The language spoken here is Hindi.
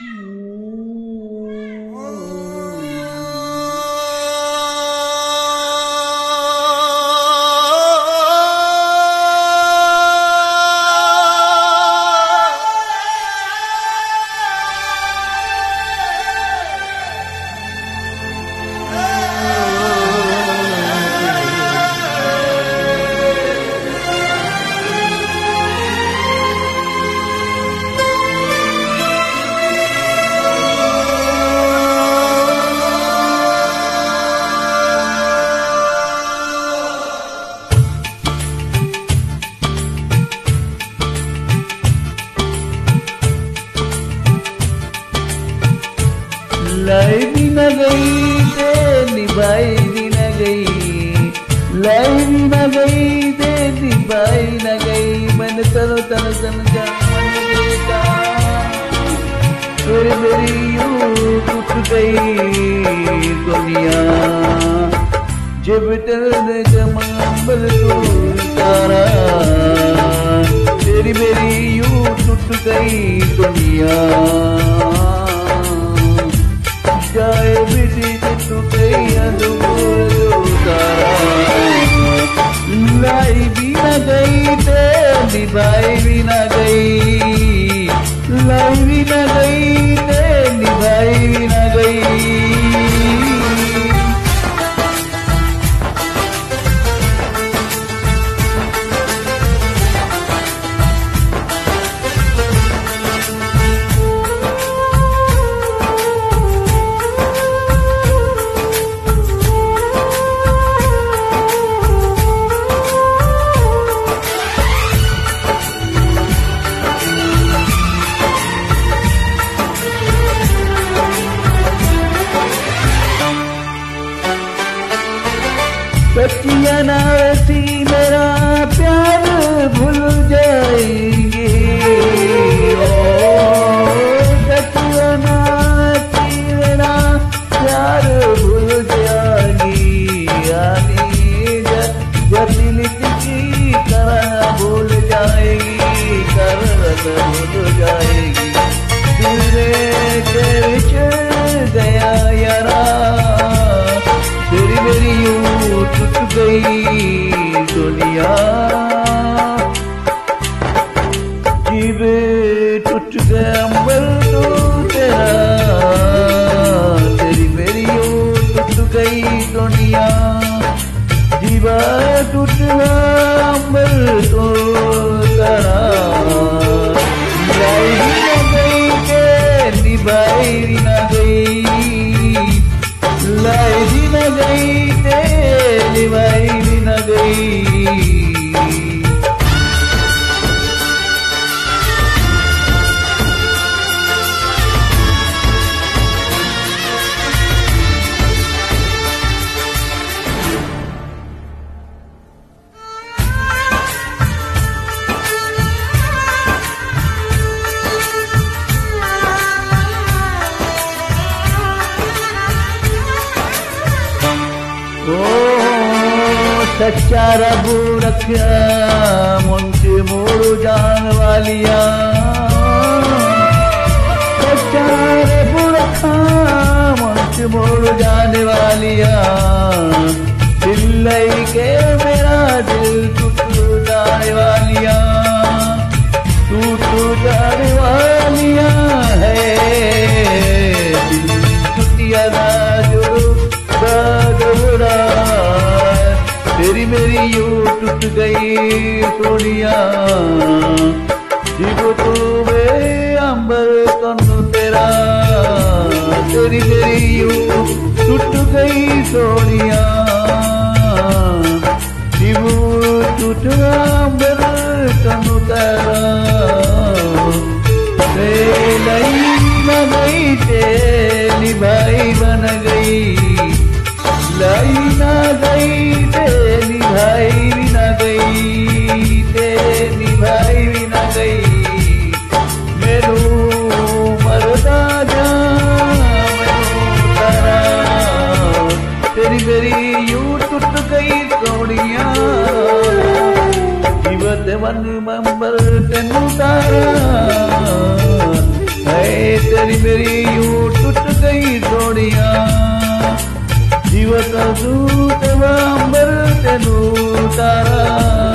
लाई मेरी यूँ टूट गई दुनिया। जब तेरे जमाबल को तारा तेरी मेरी यूँ टूट गई दुनिया। जाए बिटी तू गई अधूर तारा। लाई भी न गई ते निभाई भी न गई, लाई भी न गई कच्चिया नावसी मेरा प्यार भूल मेरा प्यार भूल जाएगी की भूल जाएगी तरह भूल जाएगी गई दुनिया। जीवा टूटना गया तो तेरा लाई भी न गई के निभाई ओ, सच्चा रबू रखिया, मुंशी मोड़ जान वालिया। सच्चा रबू रखा, मुंशी मोड़ जान वालिया। दिल के मेरा दिल सोनिया जीवो तू वे अंबर कनु तेरा। तेरी मेरी यूँ टूट गई सोनिया। जीवो टूट अंबर कनु तेरा। रे लई न गई तेरी भाई बन गई। लाई मेरी यू टूट गई कौड़िया। जीवत मन मंबर तारा। है तेरी मेरी यू टूट गई जोड़ियाँ जीवत दूत अंबर तेनू तारा।